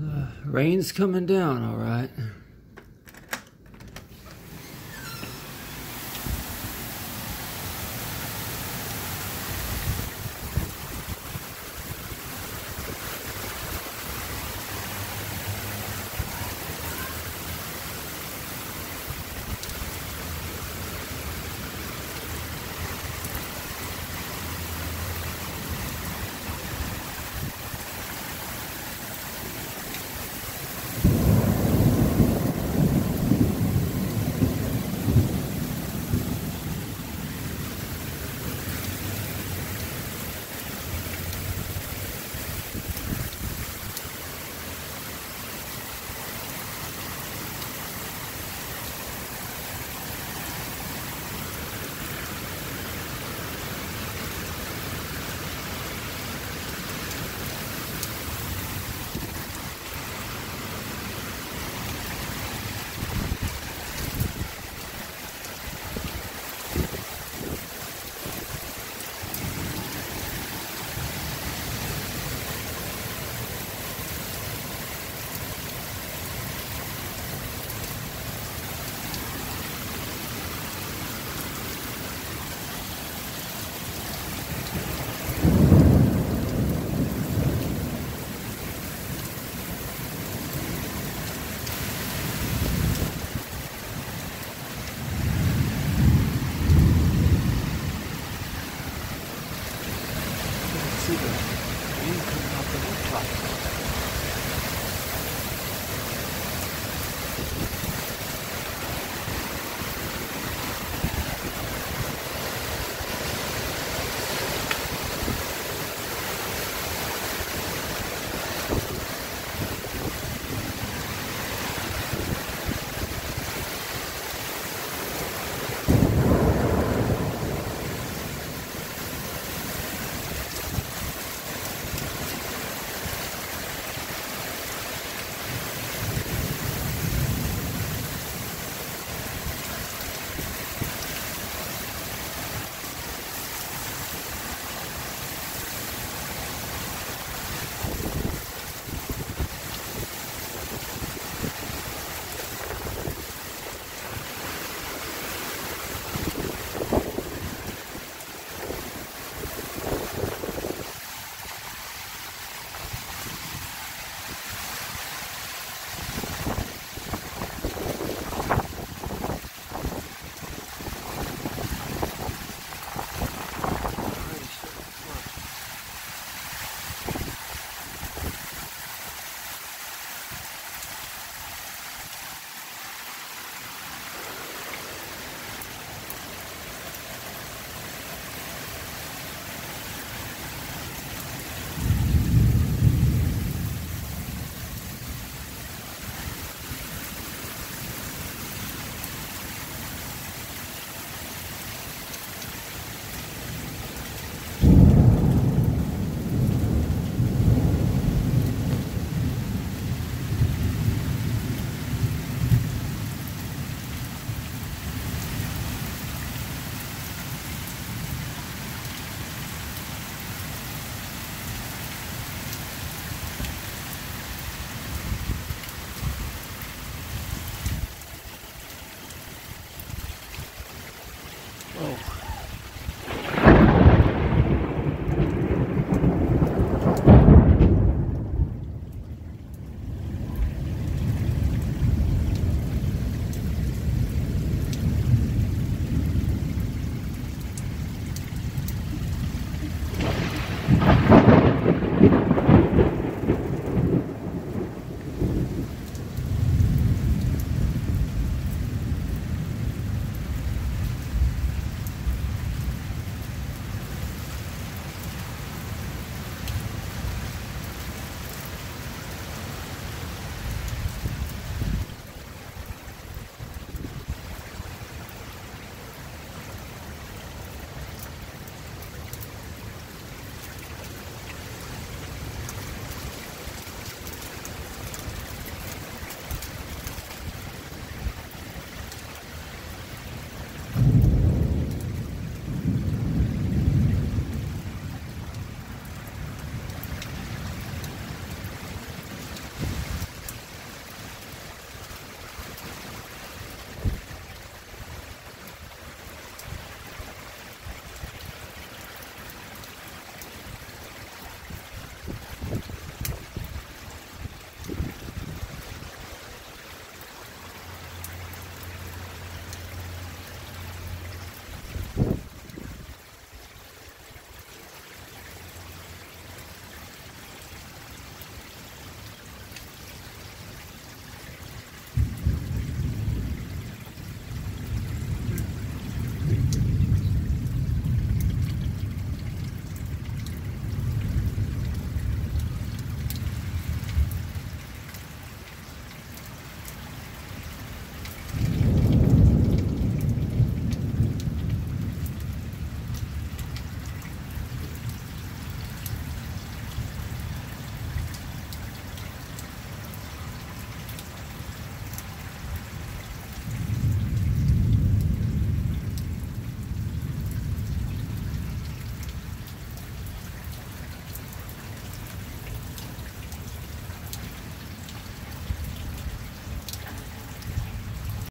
The Rain's coming down, all right.